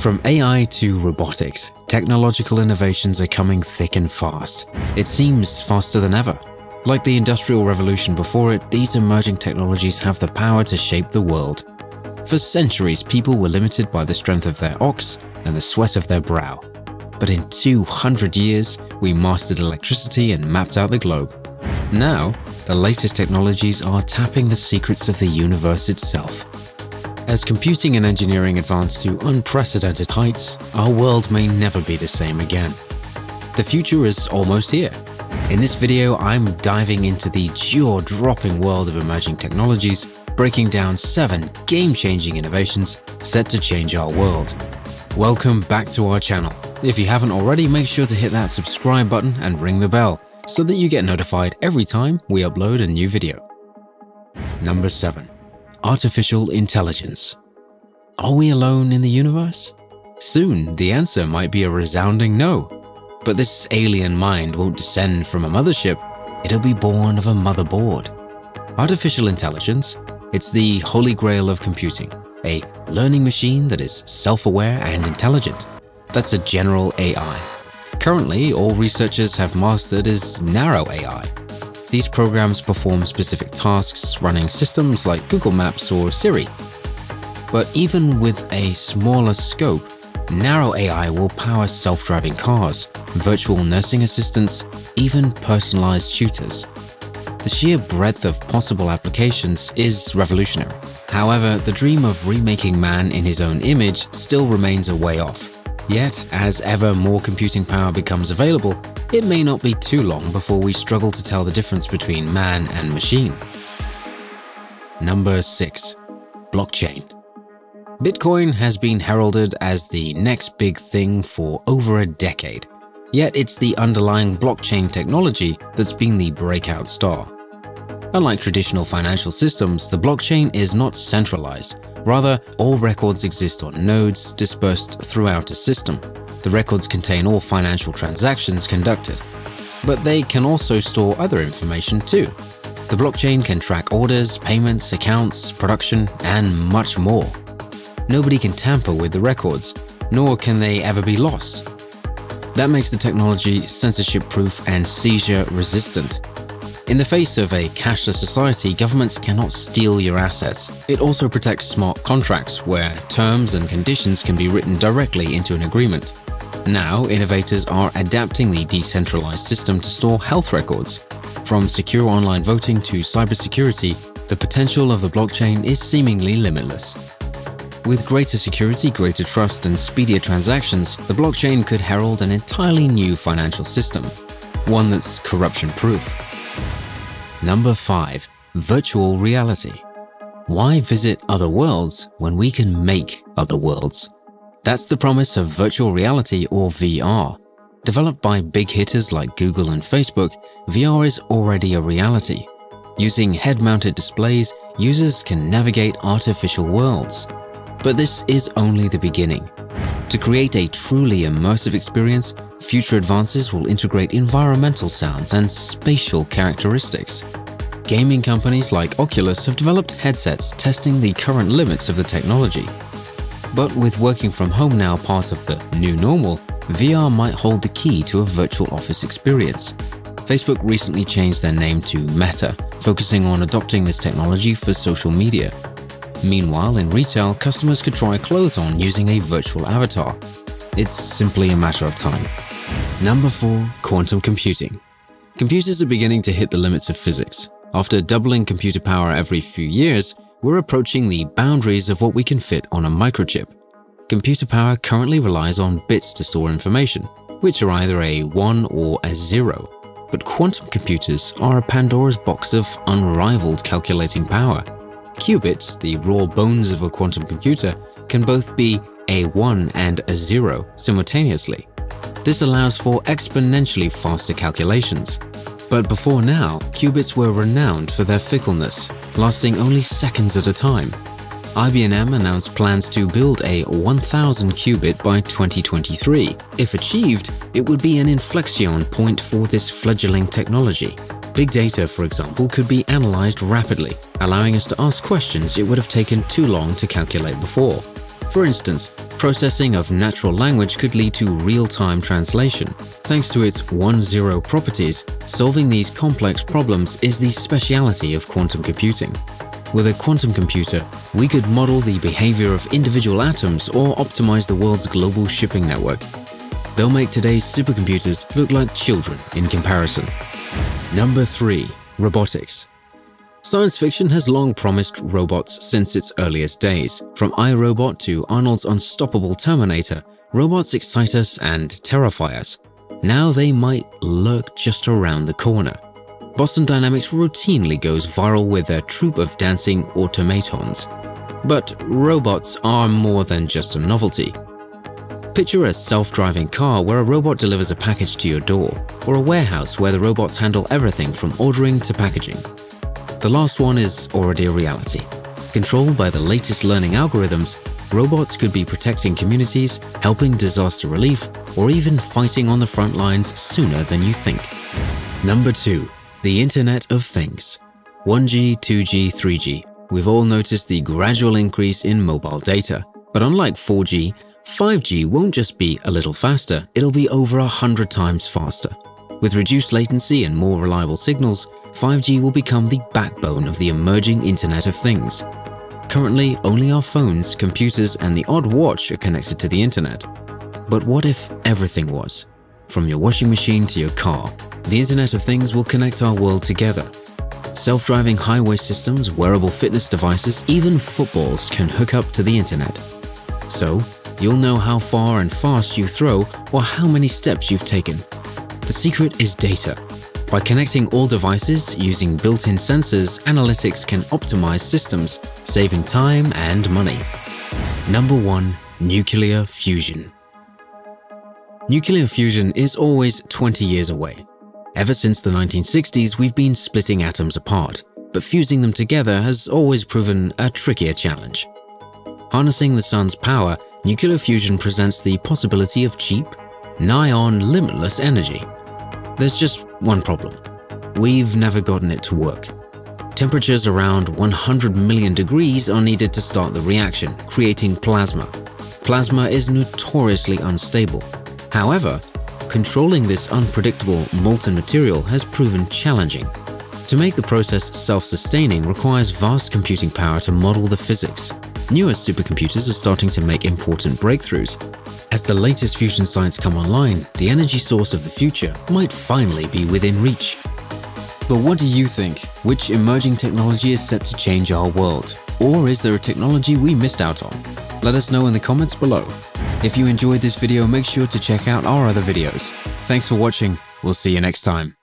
From AI to robotics, technological innovations are coming thick and fast. It seems faster than ever. Like the Industrial Revolution before it, these emerging technologies have the power to shape the world. For centuries, people were limited by the strength of their ox and the sweat of their brow. But in 200 years, we mastered electricity and mapped out the globe. Now, the latest technologies are tapping the secrets of the universe itself. As computing and engineering advance to unprecedented heights, our world may never be the same again. The future is almost here. In this video, I'm diving into the jaw-dropping world of emerging technologies, breaking down seven game-changing innovations set to change our world. Welcome back to our channel. If you haven't already, make sure to hit that subscribe button and ring the bell so that you get notified every time we upload a new video. Number 7. Artificial Intelligence Are we alone in the universe? Soon, the answer might be a resounding no. But this alien mind won't descend from a mothership, it'll be born of a motherboard. Artificial intelligence, it's the holy grail of computing, a learning machine that is self-aware and intelligent. That's a general AI. Currently, all researchers have mastered is narrow AI. These programs perform specific tasks running systems like Google Maps or Siri. But even with a smaller scope, narrow AI will power self-driving cars, virtual nursing assistants, even personalized tutors. The sheer breadth of possible applications is revolutionary. However, the dream of remaking man in his own image still remains a way off. Yet, as ever more computing power becomes available, it may not be too long before we struggle to tell the difference between man and machine. Number 6. Blockchain Bitcoin has been heralded as the next big thing for over a decade. Yet it's the underlying blockchain technology that's been the breakout star. Unlike traditional financial systems, the blockchain is not centralized. Rather, all records exist on nodes dispersed throughout a system. The records contain all financial transactions conducted. But they can also store other information too. The blockchain can track orders, payments, accounts, production, and much more. Nobody can tamper with the records, nor can they ever be lost. That makes the technology censorship-proof and seizure-resistant. In the face of a cashless society, governments cannot steal your assets. It also protects smart contracts, where terms and conditions can be written directly into an agreement. Now, innovators are adapting the decentralized system to store health records. From secure online voting to cybersecurity, the potential of the blockchain is seemingly limitless. With greater security, greater trust, and speedier transactions, the blockchain could herald an entirely new financial system, one that's corruption-proof. Number 5. Virtual Reality Why visit other worlds when we can make other worlds? That's the promise of virtual reality or VR. Developed by big hitters like Google and Facebook, VR is already a reality. Using head-mounted displays, users can navigate artificial worlds, but this is only the beginning. To create a truly immersive experience, future advances will integrate environmental sounds and spatial characteristics. Gaming companies like Oculus have developed headsets testing the current limits of the technology. But with working from home now part of the new normal, VR might hold the key to a virtual office experience. Facebook recently changed their name to Meta, focusing on adopting this technology for social media. Meanwhile, in retail, customers could try clothes on using a virtual avatar. It's simply a matter of time. Number 4. Quantum Computing Computers are beginning to hit the limits of physics. After doubling computer power every few years, we're approaching the boundaries of what we can fit on a microchip. Computer power currently relies on bits to store information, which are either a 1 or a 0. But quantum computers are a Pandora's box of unrivaled calculating power. Qubits, the raw bones of a quantum computer, can both be a 1 and a 0 simultaneously. This allows for exponentially faster calculations. But before now, qubits were renowned for their fickleness, lasting only seconds at a time. IBM announced plans to build a 1000 qubit by 2023. If achieved, it would be an inflection point for this fledgling technology. Big data, for example, could be analyzed rapidly, allowing us to ask questions it would have taken too long to calculate before. For instance, processing of natural language could lead to real-time translation. Thanks to its 1-0 properties, solving these complex problems is the speciality of quantum computing. With a quantum computer, we could model the behavior of individual atoms or optimize the world's global shipping network. They'll make today's supercomputers look like children in comparison. Number 3. Robotics Science fiction has long promised robots since its earliest days. From iRobot to Arnold's unstoppable Terminator, robots excite us and terrify us. Now they might lurk just around the corner. Boston Dynamics routinely goes viral with their troupe of dancing automatons. But robots are more than just a novelty. Picture a self-driving car where a robot delivers a package to your door, or a warehouse where the robots handle everything from ordering to packaging. The last one is already a reality. Controlled by the latest learning algorithms, robots could be protecting communities, helping disaster relief, or even fighting on the front lines sooner than you think. Number 2. The Internet of Things 1G, 2G, 3G. We've all noticed the gradual increase in mobile data. But unlike 4G, 5G won't just be a little faster, it'll be over a hundred times faster. With reduced latency and more reliable signals, 5G will become the backbone of the emerging Internet of Things. Currently, only our phones, computers, and the odd watch are connected to the Internet. But what if everything was? From your washing machine to your car, the Internet of Things will connect our world together. Self-driving highway systems, wearable fitness devices, even footballs can hook up to the Internet. So, you'll know how far and fast you throw or how many steps you've taken. The secret is data. By connecting all devices using built-in sensors, analytics can optimize systems, saving time and money. Number 1. Nuclear Fusion Nuclear fusion is always 20 years away. Ever since the 1960s, we've been splitting atoms apart, but fusing them together has always proven a trickier challenge. Harnessing the sun's power, nuclear fusion presents the possibility of cheap, nigh-on limitless energy. There's just one problem. We've never gotten it to work. Temperatures around 100 million degrees are needed to start the reaction, creating plasma. Plasma is notoriously unstable. However, controlling this unpredictable molten material has proven challenging. To make the process self-sustaining requires vast computing power to model the physics. Newer supercomputers are starting to make important breakthroughs, as the latest fusion science come online, the energy source of the future might finally be within reach. But what do you think? Which emerging technology is set to change our world? Or is there a technology we missed out on? Let us know in the comments below. If you enjoyed this video, make sure to check out our other videos. Thanks for watching. We'll see you next time.